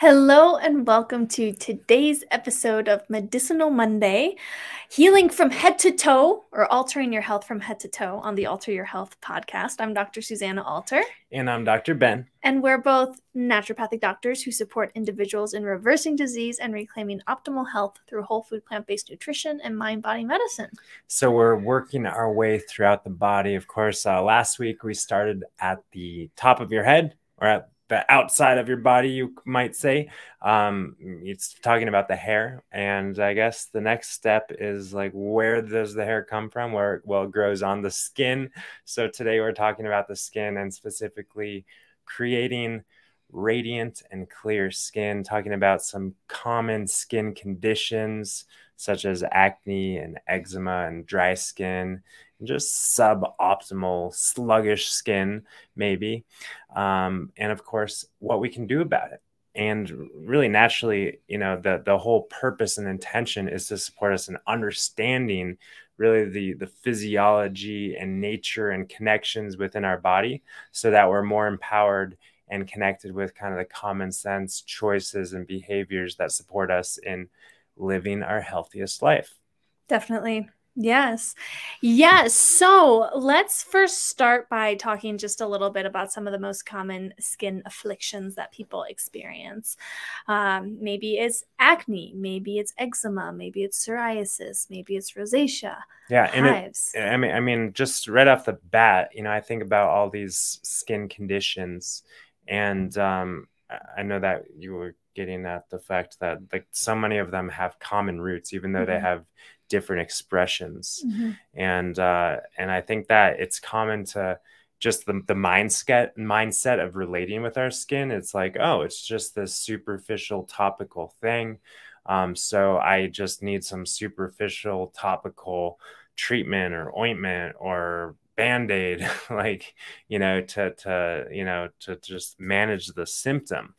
Hello, and welcome to today's episode of Medicinal Monday Healing from Head to Toe, or Altering Your Health from Head to Toe on the Alter Your Health podcast. I'm Dr. Susanna Alter. And I'm Dr. Ben. And we're both naturopathic doctors who support individuals in reversing disease and reclaiming optimal health through whole food, plant based nutrition and mind body medicine. So we're working our way throughout the body. Of course, uh, last week we started at the top of your head or at the outside of your body, you might say. Um, it's talking about the hair, and I guess the next step is like where does the hair come from? Where well, it grows on the skin. So today we're talking about the skin and specifically creating radiant and clear skin, talking about some common skin conditions such as acne and eczema and dry skin just suboptimal, sluggish skin, maybe. Um, and of course, what we can do about it. And really, naturally, you know, the the whole purpose and intention is to support us in understanding really the the physiology and nature and connections within our body, so that we're more empowered and connected with kind of the common sense choices and behaviors that support us in living our healthiest life. Definitely. Yes. Yes. So let's first start by talking just a little bit about some of the most common skin afflictions that people experience. Um, maybe it's acne, maybe it's eczema, maybe it's psoriasis, maybe it's rosacea. Yeah. And hives. It, I mean, I mean, just right off the bat, you know, I think about all these skin conditions and um, I know that you were getting at the fact that like so many of them have common roots, even though mm-hmm. they have different expressions. Mm-hmm. and uh, and i think that it's common to just the, the mindset mindset of relating with our skin. It's like oh it's just this superficial topical thing. Um, so i just need some superficial topical treatment or ointment or band-aid like you know to to you know to just manage the symptom.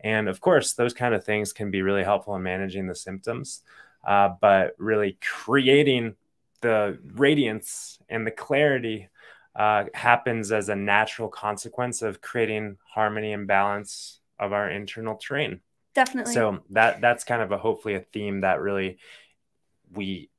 And of course those kind of things can be really helpful in managing the symptoms uh, but really creating the radiance and the clarity uh, happens as a natural consequence of creating harmony and balance of our internal terrain. Definitely. So that that's kind of a hopefully a theme that really we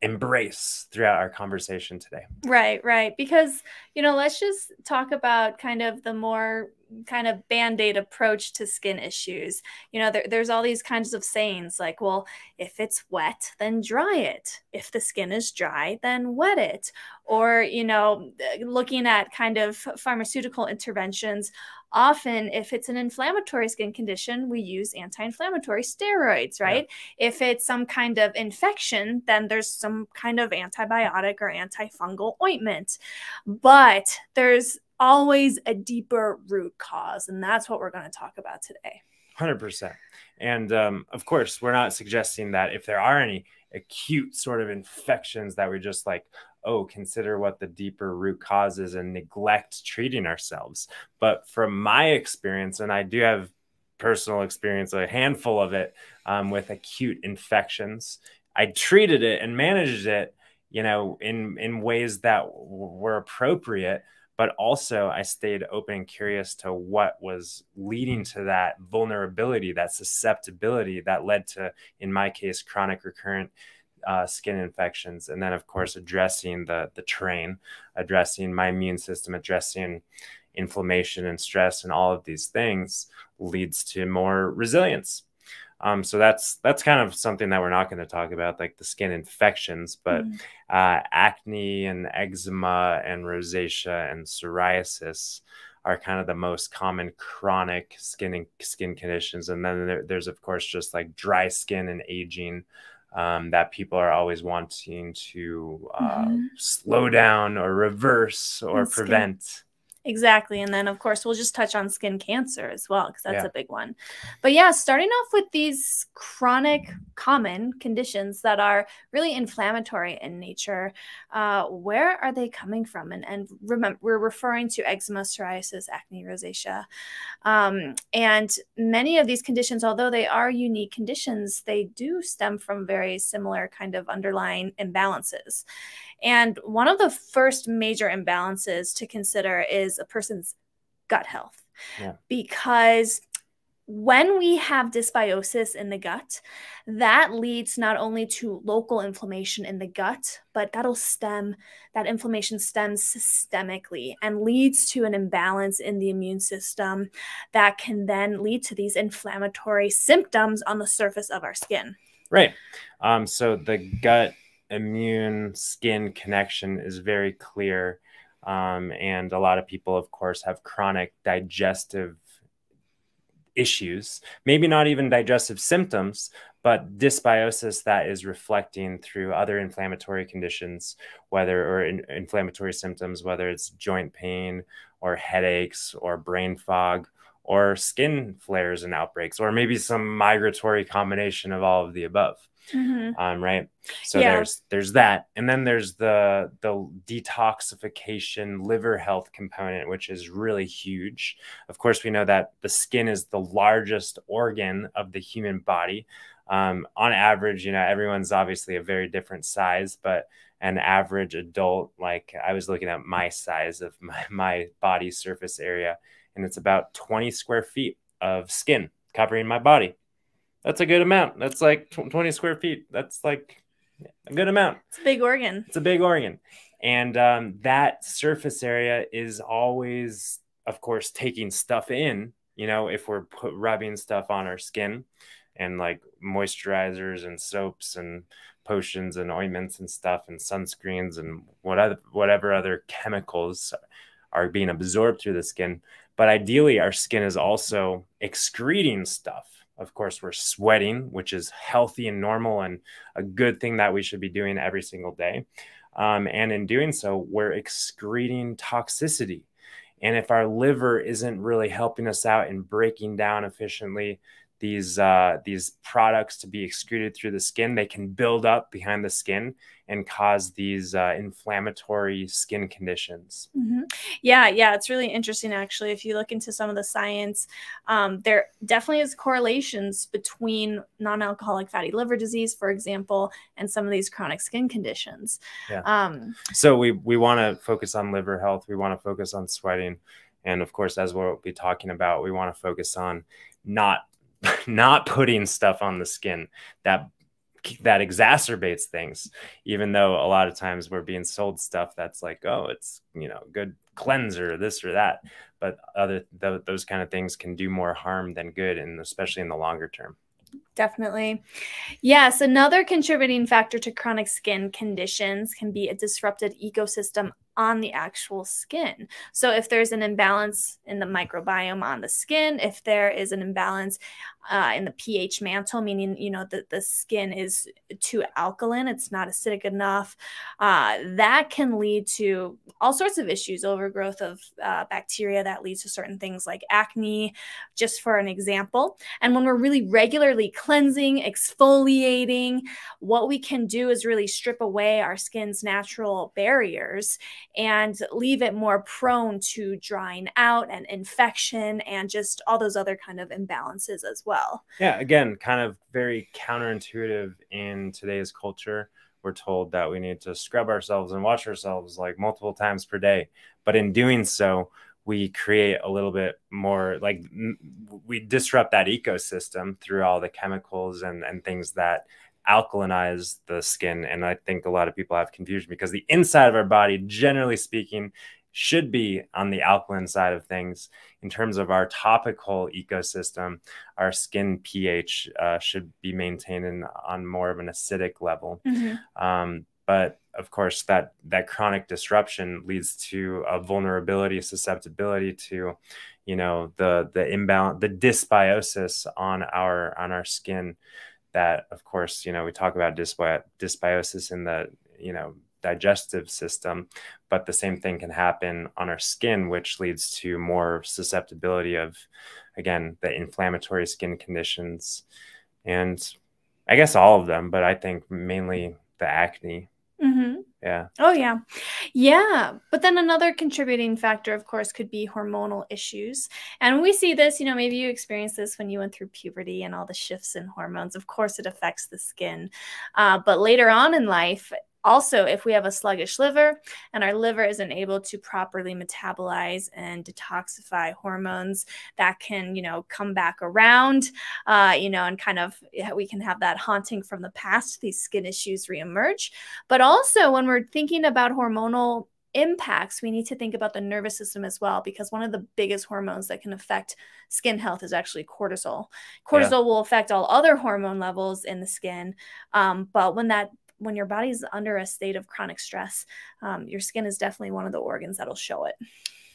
embrace throughout our conversation today. Right, right. Because, you know, let's just talk about kind of the more kind of band-aid approach to skin issues. You know there, there's all these kinds of sayings like well if it's wet then dry it. If the skin is dry then wet it. Or you know looking at kind of pharmaceutical interventions often if it's an inflammatory skin condition we use anti-inflammatory steroids right? Yeah. if it's some kind of infection then there's some kind of antibiotic or antifungal ointment. But there's always a deeper root cause. And that's what we're going to talk about today. 100%. And um, of course, we're not suggesting that if there are any acute sort of infections that we just like, oh, consider what the deeper root cause is and neglect treating ourselves. But from my experience, and I do have personal experience, a handful of it um, with acute infections, I treated it and managed it, you know, in in ways that were appropriate but also I stayed open and curious to what was leading to that vulnerability, that susceptibility that led to, in my case, chronic recurrent uh, skin infections, and then of course addressing the the terrain, addressing my immune system, addressing inflammation and stress, and all of these things leads to more resilience. Um, so that's that's kind of something that we're not going to talk about, like the skin infections, but mm. uh, acne and eczema and rosacea and psoriasis are kind of the most common chronic skin and skin conditions. And then there, there's of course just like dry skin and aging um, that people are always wanting to uh, mm-hmm. slow down or reverse or and prevent. Skin Exactly. And then, of course, we'll just touch on skin cancer as well, because that's yeah. a big one. But yeah, starting off with these chronic, common conditions that are really inflammatory in nature, uh, where are they coming from? And, and remember, we're referring to eczema, psoriasis, acne, rosacea. Um, and many of these conditions, although they are unique conditions, they do stem from very similar kind of underlying imbalances. And one of the first major imbalances to consider is a person's gut health. Yeah. Because when we have dysbiosis in the gut, that leads not only to local inflammation in the gut, but that'll stem, that inflammation stems systemically and leads to an imbalance in the immune system that can then lead to these inflammatory symptoms on the surface of our skin. Right. Um, so the gut immune skin connection is very clear. Um, and a lot of people, of course, have chronic digestive issues, maybe not even digestive symptoms, but dysbiosis that is reflecting through other inflammatory conditions, whether or in, inflammatory symptoms, whether it's joint pain or headaches or brain fog or skin flares and outbreaks, or maybe some migratory combination of all of the above. Mm-hmm. Um, right. So yeah. there's there's that, and then there's the the detoxification liver health component, which is really huge. Of course, we know that the skin is the largest organ of the human body. Um, on average, you know, everyone's obviously a very different size, but an average adult, like I was looking at my size of my, my body surface area, and it's about 20 square feet of skin covering my body. That's a good amount. That's like 20 square feet. That's like a good amount. It's a big organ. It's a big organ. And um, that surface area is always, of course, taking stuff in. You know, if we're put, rubbing stuff on our skin and like moisturizers and soaps and potions and ointments and stuff and sunscreens and whatever whatever other chemicals are being absorbed through the skin. But ideally, our skin is also excreting stuff of course, we're sweating, which is healthy and normal and a good thing that we should be doing every single day. Um, and in doing so, we're excreting toxicity. And if our liver isn't really helping us out in breaking down efficiently these uh, these products to be excreted through the skin, they can build up behind the skin and cause these uh, inflammatory skin conditions. Mm-hmm. Yeah, yeah, it's really interesting actually. If you look into some of the science, um, there definitely is correlations between non-alcoholic fatty liver disease, for example, and some of these chronic skin conditions. Yeah. Um, so we we want to focus on liver health. We want to focus on sweating, and of course, as we'll be talking about, we want to focus on not not putting stuff on the skin that that exacerbates things even though a lot of times we're being sold stuff that's like oh it's you know good cleanser this or that but other th those kind of things can do more harm than good and especially in the longer term Definitely. Yes, another contributing factor to chronic skin conditions can be a disrupted ecosystem on the actual skin. So, if there's an imbalance in the microbiome on the skin, if there is an imbalance uh, in the pH mantle, meaning you know that the skin is too alkaline, it's not acidic enough, uh, that can lead to all sorts of issues, overgrowth of uh, bacteria that leads to certain things like acne, just for an example. And when we're really regularly cleansing, exfoliating, what we can do is really strip away our skin's natural barriers and leave it more prone to drying out and infection and just all those other kind of imbalances as well. Yeah, again, kind of very counterintuitive in today's culture. We're told that we need to scrub ourselves and wash ourselves like multiple times per day. But in doing so, we create a little bit more like we disrupt that ecosystem through all the chemicals and, and things that alkalinize the skin. And I think a lot of people have confusion because the inside of our body, generally speaking, should be on the alkaline side of things. In terms of our topical ecosystem, our skin pH uh, should be maintained in, on more of an acidic level. Mm-hmm. Um, but of course, that that chronic disruption leads to a vulnerability, susceptibility to, you know, the the imbalance, the dysbiosis on our on our skin that of course you know we talk about dysbi- dysbiosis in the you know digestive system but the same thing can happen on our skin which leads to more susceptibility of again the inflammatory skin conditions and i guess all of them but i think mainly the acne mm-hmm. Yeah. Oh, yeah. Yeah. But then another contributing factor, of course, could be hormonal issues. And we see this, you know, maybe you experienced this when you went through puberty and all the shifts in hormones. Of course, it affects the skin. Uh, but later on in life, also, if we have a sluggish liver and our liver isn't able to properly metabolize and detoxify hormones, that can, you know, come back around, uh, you know, and kind of we can have that haunting from the past, these skin issues reemerge. But also, when we're thinking about hormonal impacts, we need to think about the nervous system as well, because one of the biggest hormones that can affect skin health is actually cortisol. Cortisol yeah. will affect all other hormone levels in the skin, um, but when that when your body's under a state of chronic stress, um, your skin is definitely one of the organs that'll show it.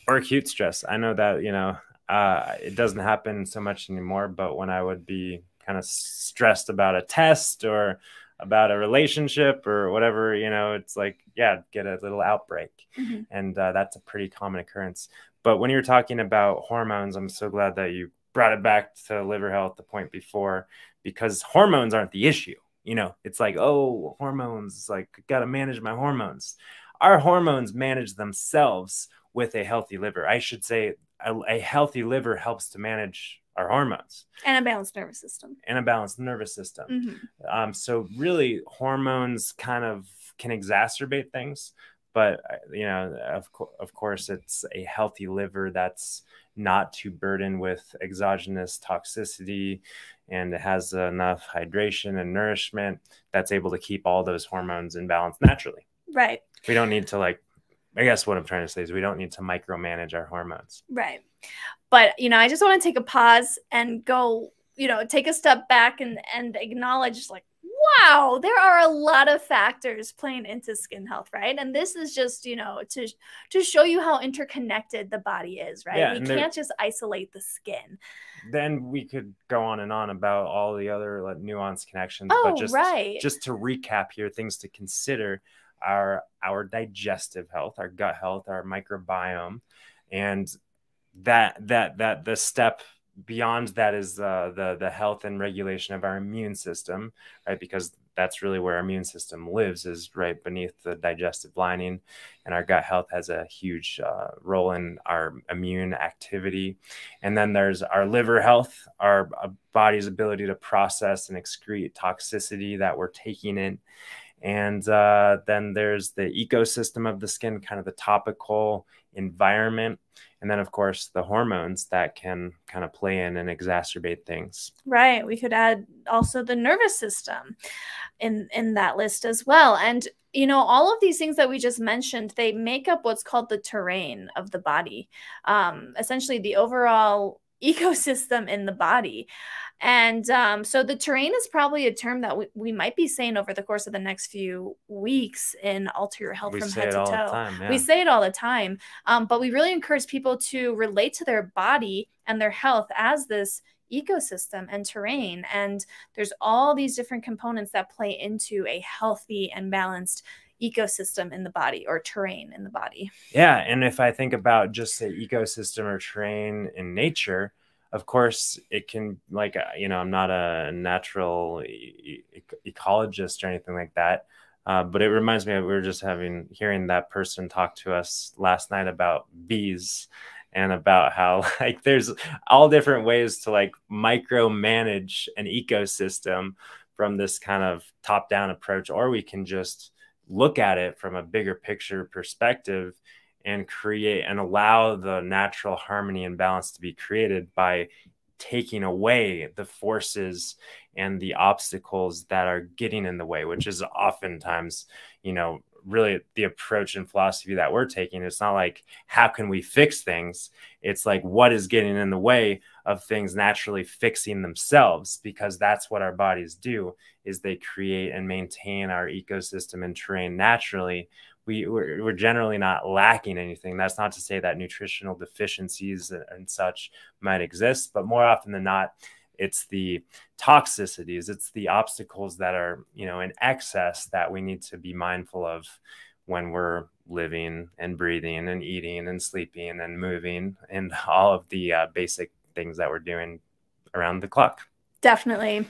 Or acute stress. I know that you know uh, it doesn't happen so much anymore, but when I would be kind of stressed about a test or about a relationship or whatever, you know, it's like, yeah, get a little outbreak. Mm-hmm. And uh, that's a pretty common occurrence. But when you're talking about hormones, I'm so glad that you brought it back to liver health, the point before, because hormones aren't the issue. You know, it's like, oh, hormones, like, got to manage my hormones. Our hormones manage themselves with a healthy liver. I should say a, a healthy liver helps to manage our hormones and a balanced nervous system and a balanced nervous system mm-hmm. um, so really hormones kind of can exacerbate things but uh, you know of, co- of course it's a healthy liver that's not too burdened with exogenous toxicity and it has enough hydration and nourishment that's able to keep all those hormones in balance naturally. Right. We don't need to like i guess what i'm trying to say is we don't need to micromanage our hormones. Right. But, you know, I just want to take a pause and go, you know, take a step back and, and acknowledge like, wow, there are a lot of factors playing into skin health, right? And this is just, you know, to to show you how interconnected the body is, right? Yeah, we can't just isolate the skin. Then we could go on and on about all the other like, nuanced connections. Oh, but just, right. just to recap here, things to consider are our digestive health, our gut health, our microbiome, and that that that the step beyond that is uh, the the health and regulation of our immune system, right? Because that's really where our immune system lives, is right beneath the digestive lining, and our gut health has a huge uh, role in our immune activity. And then there's our liver health, our uh, body's ability to process and excrete toxicity that we're taking in. And uh, then there's the ecosystem of the skin, kind of the topical environment. And then of course the hormones that can kind of play in and exacerbate things. Right. We could add also the nervous system in in that list as well. And you know all of these things that we just mentioned they make up what's called the terrain of the body. Um, essentially the overall ecosystem in the body and um, so the terrain is probably a term that we, we might be saying over the course of the next few weeks in Alter Your Health we from head to toe. Time, yeah. We say it all the time. Um, but we really encourage people to relate to their body and their health as this ecosystem and terrain. And there's all these different components that play into a healthy and balanced ecosystem in the body or terrain in the body. Yeah. And if I think about just the ecosystem or terrain in nature, of course it can like uh, you know i'm not a natural e- ecologist or anything like that uh, but it reminds me of we were just having hearing that person talk to us last night about bees and about how like there's all different ways to like micromanage an ecosystem from this kind of top down approach or we can just look at it from a bigger picture perspective and create and allow the natural harmony and balance to be created by taking away the forces and the obstacles that are getting in the way which is oftentimes you know really the approach and philosophy that we're taking. It's not like how can we fix things? It's like what is getting in the way of things naturally fixing themselves? Because that's what our bodies do is they create and maintain our ecosystem and terrain naturally. We we're, we're, generally not lacking anything. That's not to say that nutritional deficiencies and, and such might exist, but more often than not, it's the toxicities, it's the obstacles that are you know in excess that we need to be mindful of when we're living and breathing and eating and sleeping and moving and all of the uh, basic things that we're doing around the clock. Definitely.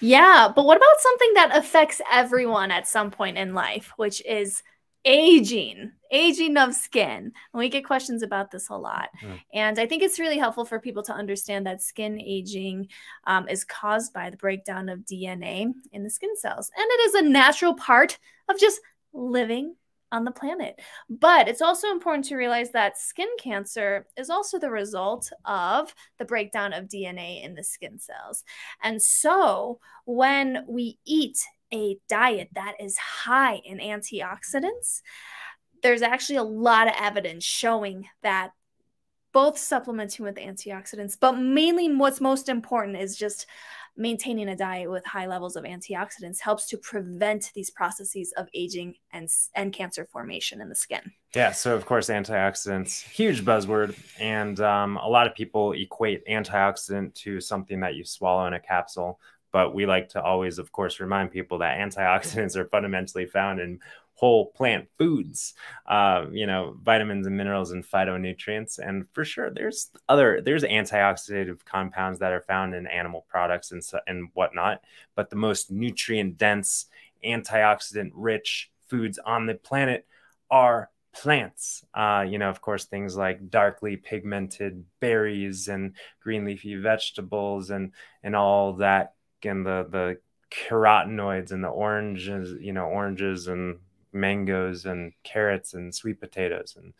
Yeah. But what about something that affects everyone at some point in life, which is aging, aging of skin. And we get questions about this a lot. Mm. And I think it's really helpful for people to understand that skin aging um, is caused by the breakdown of DNA in the skin cells. And it is a natural part of just living on the planet. But it's also important to realize that skin cancer is also the result of the breakdown of DNA in the skin cells. And so when we eat a diet that is high in antioxidants, there's actually a lot of evidence showing that both supplementing with antioxidants, but mainly what's most important is just maintaining a diet with high levels of antioxidants helps to prevent these processes of aging and, and cancer formation in the skin. Yeah, so of course, antioxidants, huge buzzword. And um, a lot of people equate antioxidant to something that you swallow in a capsule. But we like to always, of course, remind people that antioxidants are fundamentally found in whole plant foods, uh, you know, vitamins and minerals and phytonutrients. And for sure, there's other there's antioxidative compounds that are found in animal products and and whatnot. But the most nutrient dense, antioxidant rich foods on the planet are plants. Uh, you know, of course, things like darkly pigmented berries and green leafy vegetables and and all that and the the carotenoids and the oranges, you know, oranges and mangoes and carrots and sweet potatoes and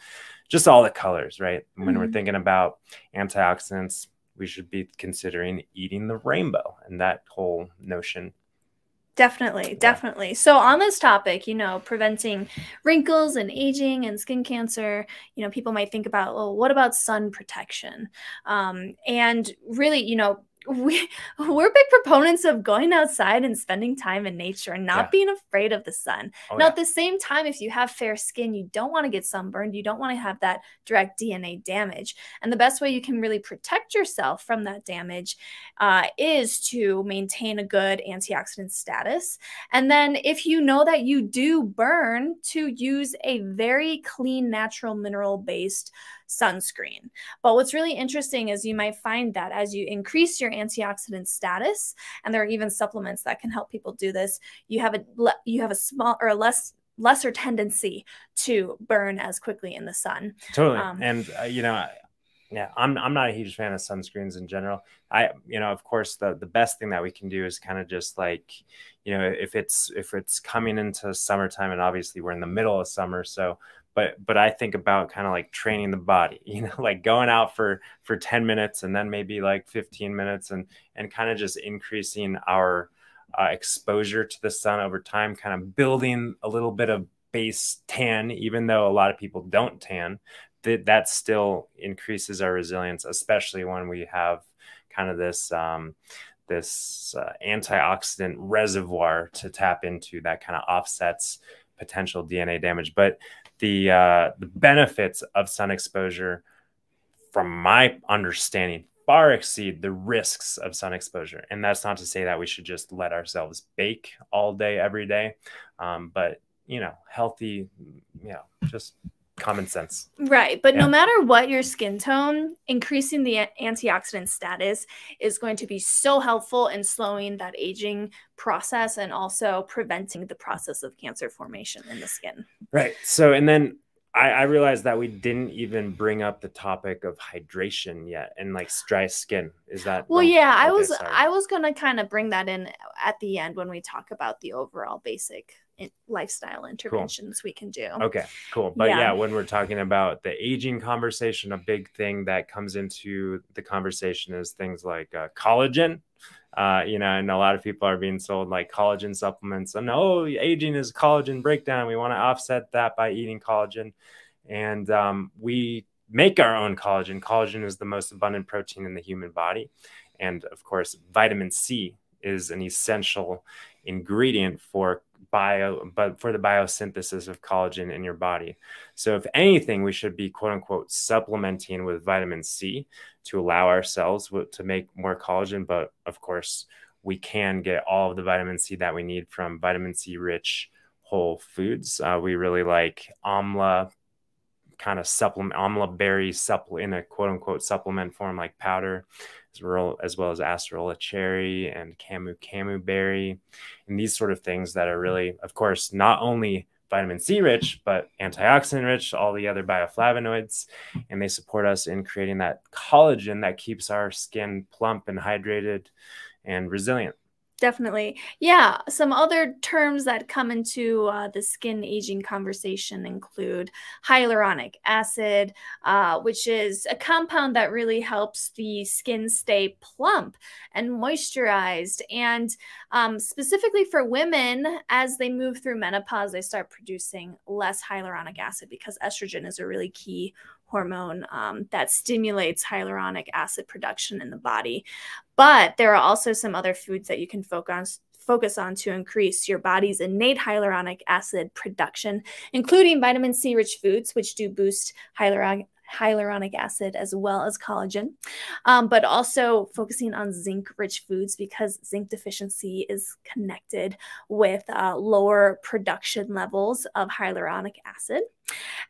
just all the colors, right? When mm-hmm. we're thinking about antioxidants, we should be considering eating the rainbow and that whole notion. Definitely, definitely. So, on this topic, you know, preventing wrinkles and aging and skin cancer, you know, people might think about, well, what about sun protection? Um, and really, you know, we we're big proponents of going outside and spending time in nature and not yeah. being afraid of the sun. Oh, now, yeah. at the same time, if you have fair skin, you don't want to get sunburned. You don't want to have that direct DNA damage. And the best way you can really protect yourself from that damage uh, is to maintain a good antioxidant status. And then, if you know that you do burn, to use a very clean, natural mineral based sunscreen. But what's really interesting is you might find that as you increase your antioxidant status, and there are even supplements that can help people do this, you have a you have a small or a less lesser tendency to burn as quickly in the sun. Totally. Um, and uh, you know, yeah, I'm I'm not a huge fan of sunscreens in general. I you know, of course the the best thing that we can do is kind of just like, you know, if it's if it's coming into summertime and obviously we're in the middle of summer, so but but I think about kind of like training the body, you know, like going out for for 10 minutes and then maybe like 15 minutes and and kind of just increasing our uh, exposure to the sun over time, kind of building a little bit of base tan, even though a lot of people don't tan, that that still increases our resilience, especially when we have kind of this um, this uh, antioxidant reservoir to tap into that kind of offsets potential DNA damage. But the uh, the benefits of sun exposure, from my understanding, far exceed the risks of sun exposure. And that's not to say that we should just let ourselves bake all day every day, um, but you know, healthy, you know, just common sense. Right. But yeah. no matter what your skin tone, increasing the antioxidant status is going to be so helpful in slowing that aging process and also preventing the process of cancer formation in the skin. Right. So, and then I, I realized that we didn't even bring up the topic of hydration yet and like dry skin. Is that well? Yeah, I was sorry. I was gonna kind of bring that in at the end when we talk about the overall basic lifestyle interventions cool. we can do. Okay, cool. But yeah. yeah. when we're talking about the aging conversation, a big thing that comes into the conversation is things like uh, collagen. Uh, you know, and a lot of people are being sold like collagen supplements, and oh, aging is collagen breakdown. We want to offset that by eating collagen, and um, we make our own collagen. Collagen is the most abundant protein in the human body, and of course, vitamin C is an essential ingredient for bio but for the biosynthesis of collagen in your body. So if anything we should be quote unquote supplementing with vitamin c to allow ourselves to make more collagen. But of course we can get all of the vitamin c that we need from vitamin c rich whole foods. Uh, we really like amla kind of supplement amla berry supplement in a quote unquote supplement form like powder as well as, well as acerola cherry and camu camu berry and these sort of things that are mm-hmm. really of course not only vitamin C rich, but antioxidant rich, all the other bioflavonoids. And they support us in creating that collagen that keeps our skin plump and hydrated and resilient. Definitely. Yeah. Some other terms that come into uh, the skin aging conversation include hyaluronic acid, uh, which is a compound that really helps the skin stay plump and moisturized. And um, specifically for women, as they move through menopause, they start producing less hyaluronic acid because estrogen is a really key hormone um, that stimulates hyaluronic acid production in the body. But there are also some other foods that you can focus on focus on to increase your body's innate hyaluronic acid production, including vitamin C rich foods, which do boost hyaluronic hyaluronic acid as well as collagen, um, but also focusing on zinc rich foods because zinc deficiency is connected with uh, lower production levels of hyaluronic acid.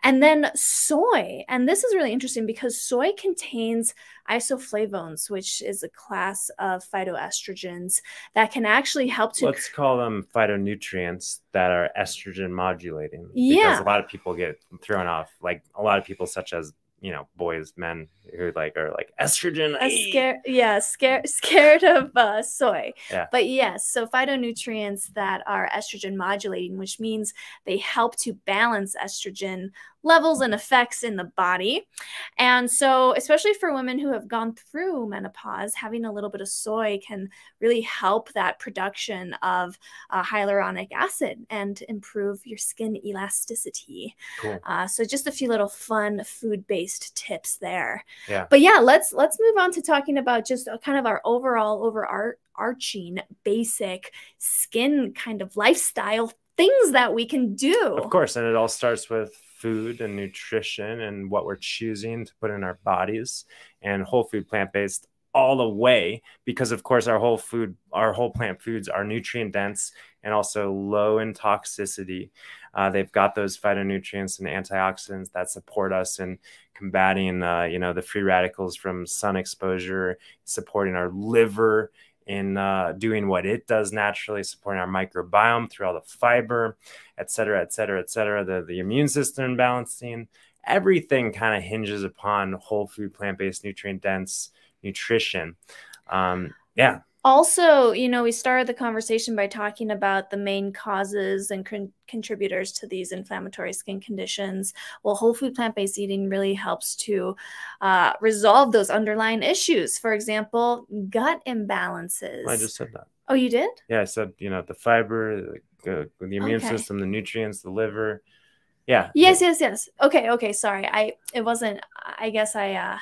And then soy, and this is really interesting because soy contains isoflavones, which is a class of phytoestrogens that can actually help to. Let's call them phytonutrients that are estrogen modulating. Yeah. Because a lot of people get thrown off, like a lot of people, such as you know boys men who like are like estrogen scared yeah scared scared of uh, soy yeah. but yes so phytonutrients that are estrogen modulating which means they help to balance estrogen levels and effects in the body. And so, especially for women who have gone through menopause, having a little bit of soy can really help that production of uh, hyaluronic acid and improve your skin elasticity. Cool. Uh, so, just a few little fun tips there. Yeah. But yeah, let's let's move on to talking about just uh, kind of our overall overarching basic skin kind of lifestyle things that we can do. Of course, and it all starts with food and nutrition and what we're choosing to put in our bodies and whole food plant based all the way because of course our whole food our whole plant foods are nutrient dense and also low in toxicity uh, they've got those phytonutrients and antioxidants that support us in combating uh, you know the free radicals from sun exposure supporting our liver in uh, doing what it does naturally, supporting our microbiome through all the fiber, et cetera, et cetera, et cetera, the, the immune system balancing. Everything kind of hinges upon whole food, plant based, nutrient dense nutrition. Um, yeah also, you know, we started the conversation by talking about the main causes and con- contributors to these inflammatory skin conditions. Well, whole food plant based eating really helps to uh, resolve those underlying issues. For example, gut imbalances. I just said that. Oh, you did? Yeah, I said, you know, the fiber, the, the immune okay. system, the nutrients, the liver. Yeah. Yes, yes, yes. Okay, okay. Sorry. I, it wasn't, I guess I uh,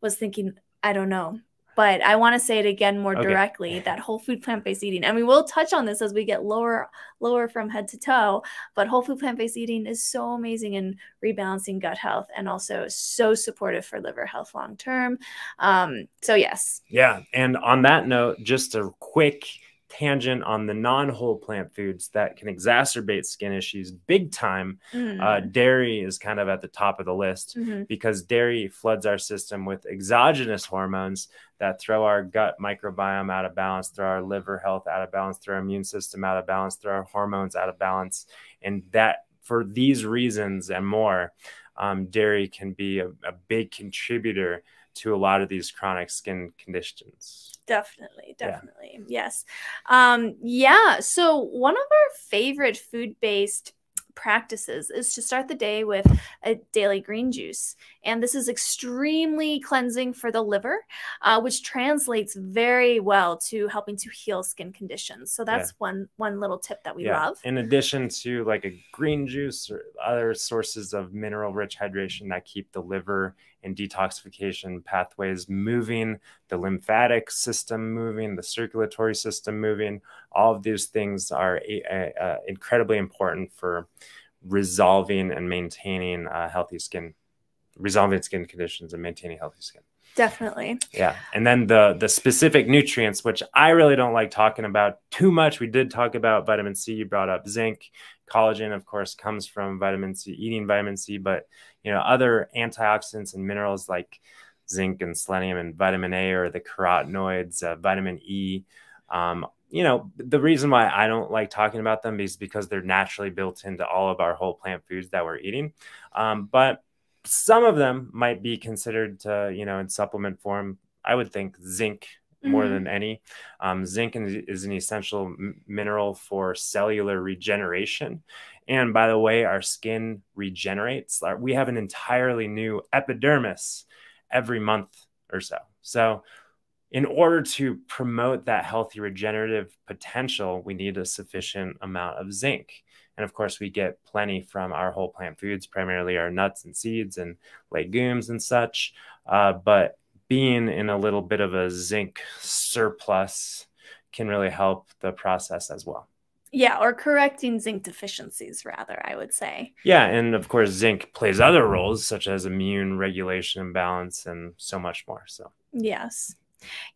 was thinking, I don't know but I want to say it again more okay. directly that whole food plant-based eating and we will touch on this as we get lower lower from head to toe but whole food plant-based eating is so amazing in rebalancing gut health and also so supportive for liver health long term um, so yes yeah and on that note just a quick tangent on the non-whole plant foods that can exacerbate skin issues big time mm. uh, dairy is kind of at the top of the list mm-hmm. because dairy floods our system with exogenous hormones that throw our gut microbiome out of balance throw our liver health out of balance throw our immune system out of balance throw our hormones out of balance and that for these reasons and more um, dairy can be a, a big contributor to a lot of these chronic skin conditions. Definitely, definitely. Yeah. Yes. Um, yeah. So, one of our favorite food based practices is to start the day with a daily green juice. And this is extremely cleansing for the liver, uh, which translates very well to helping to heal skin conditions. So that's yeah. one one little tip that we yeah. love. In addition to like a green juice or other sources of mineral rich hydration that keep the liver and detoxification pathways moving, the lymphatic system moving, the circulatory system moving. All of these things are uh, incredibly important for resolving and maintaining uh, healthy skin, resolving skin conditions and maintaining healthy skin. Definitely. Yeah. And then the the specific nutrients, which I really don't like talking about too much. We did talk about vitamin C. You brought up zinc. Collagen, of course, comes from vitamin C, eating vitamin C, but you know, other antioxidants and minerals like zinc and selenium and vitamin A or the carotenoids, uh, vitamin E. Um, you know, the reason why I don't like talking about them is because they're naturally built into all of our whole plant foods that we're eating. Um, but some of them might be considered to, you know, in supplement form. I would think zinc more mm-hmm. than any. Um, zinc is an essential mineral for cellular regeneration. And by the way, our skin regenerates. We have an entirely new epidermis every month or so. So, in order to promote that healthy regenerative potential, we need a sufficient amount of zinc. And of course, we get plenty from our whole plant foods, primarily our nuts and seeds and legumes and such. Uh, but being in a little bit of a zinc surplus can really help the process as well. Yeah, or correcting zinc deficiencies, rather, I would say. Yeah, and of course, zinc plays other roles such as immune regulation and balance and so much more. So, yes.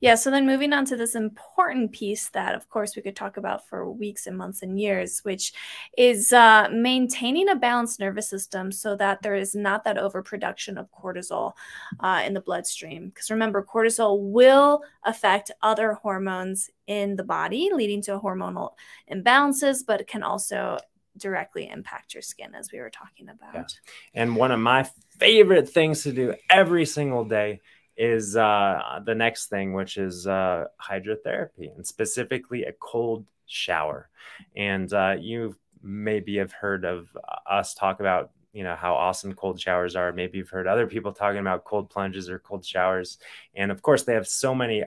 Yeah, so then moving on to this important piece that, of course, we could talk about for weeks and months and years, which is uh, maintaining a balanced nervous system so that there is not that overproduction of cortisol uh, in the bloodstream. Because remember, cortisol will affect other hormones in the body, leading to hormonal imbalances, but it can also directly impact your skin, as we were talking about. Yeah. And one of my favorite things to do every single day is uh, the next thing, which is uh, hydrotherapy and specifically a cold shower. And uh, you maybe have heard of us talk about you know how awesome cold showers are. Maybe you've heard other people talking about cold plunges or cold showers. And of course they have so many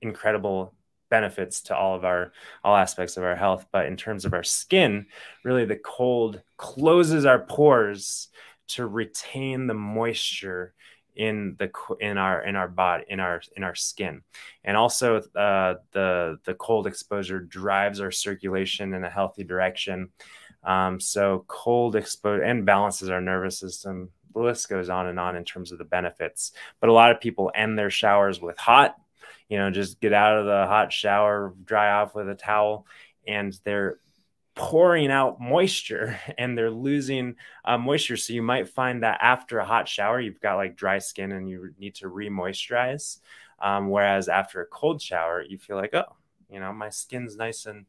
incredible benefits to all of our all aspects of our health. But in terms of our skin really the cold closes our pores to retain the moisture in the in our in our body in our in our skin. And also uh, the the cold exposure drives our circulation in a healthy direction. Um, so cold exposure and balances our nervous system. The list goes on and on in terms of the benefits. But a lot of people end their showers with hot you know just get out of the hot shower dry off with a towel and they're pouring out moisture and they're losing uh, moisture. So you might find that after a hot shower, you've got like dry skin and you need to re moisturize. Um, whereas after a cold shower, you feel like, oh, you know, my skin's nice and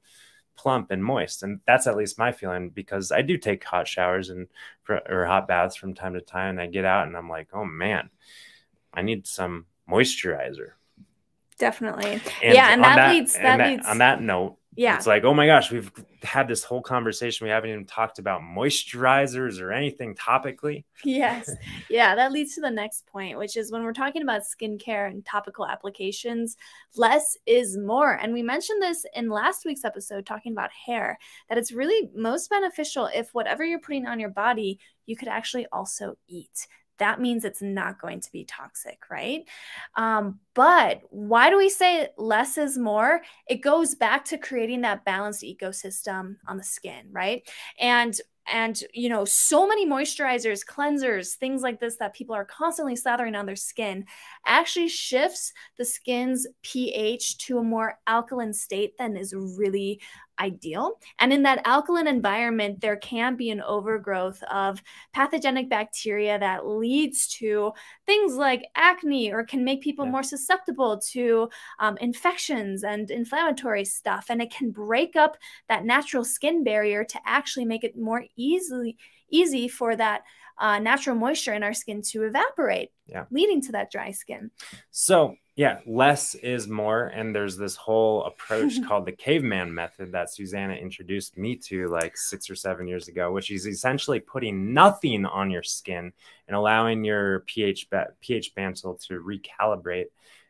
plump and moist. And that's at least my feeling because I do take hot showers and or hot baths from time to time. And I get out and I'm like, oh man, I need some moisturizer. Definitely. And yeah. And that, that, leads, that, that leads. On that note, yeah. It's like, oh my gosh, we've had this whole conversation. We haven't even talked about moisturizers or anything topically. Yes. Yeah. That leads to the next point, which is when we're talking about skincare and topical applications, less is more. And we mentioned this in last week's episode talking about hair, that it's really most beneficial if whatever you're putting on your body, you could actually also eat that means it's not going to be toxic, right? Um, but why do we say less is more? It goes back to creating that balanced ecosystem on the skin, right? And and you know so many moisturizers cleansers things like this that people are constantly slathering on their skin actually shifts the skin's ph to a more alkaline state than is really ideal. And in that alkaline environment, there can be an overgrowth of pathogenic bacteria that leads to things like acne or can make people yeah. more susceptible to um, infections and inflammatory stuff. And it can break up that natural skin barrier to actually make it more easily easy for that uh, natural moisture in our skin to evaporate, yeah. leading to that dry skin. So yeah, less is more. And there's this whole approach called the caveman method that Susanna introduced me to like six or seven years ago, which is essentially putting nothing on your skin and allowing your pH, pH mantle to recalibrate.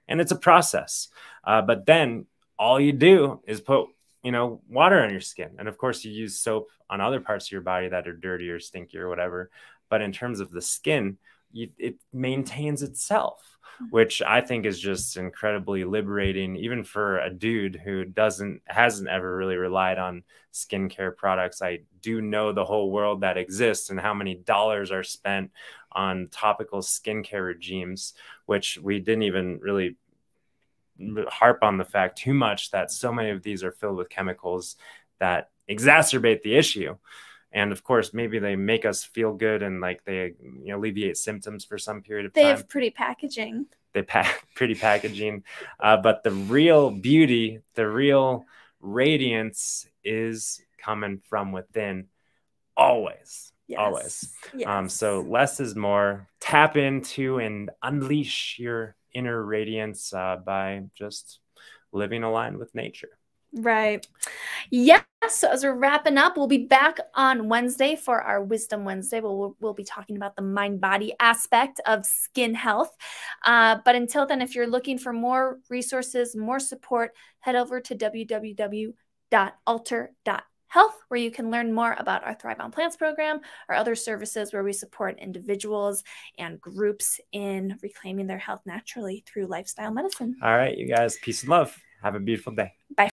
And it's a process. Uh, but then all you do is put you know water on your skin and of course you use soap on other parts of your body that are dirty or stinky or whatever but in terms of the skin you, it maintains itself hmm. which I think is just incredibly liberating, even for a dude who doesn't hasn't ever really relied on skincare products. I do know the whole world that exists and how many dollars are spent on topical skincare regimes, which we didn't even really harp on the fact too much that so many of these are filled with chemicals that exacerbate the issue and of course maybe they make us feel good and like they you know alleviate symptoms for some period of they time. they have pretty packaging. They pack pretty packaging. Uh, but the real beauty the real radiance is coming from within. Always. Yes. always. Yes. um so less is more. Tap into and unleash your inner radiance uh, by just living aligned with nature. Right. Yes. Yeah, so as we're wrapping up, we'll be back on Wednesday for our Wisdom Wednesday. We'll, we'll be talking about the mind body aspect of skin health. Uh, but until then, if you're looking for more resources, more support, head over to www.alter.health, where you can learn more about our Thrive on Plants program or other services where we support individuals and groups in reclaiming their health naturally through lifestyle medicine. All right, you guys, peace and love. Have a beautiful day. Bye.